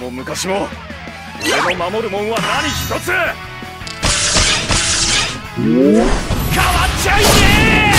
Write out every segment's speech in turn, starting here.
も昔も俺の守るもんは何一つ。変わっちゃいねえ！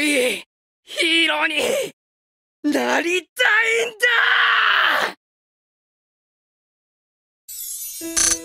いい。ヒーローに。なりたいんだ！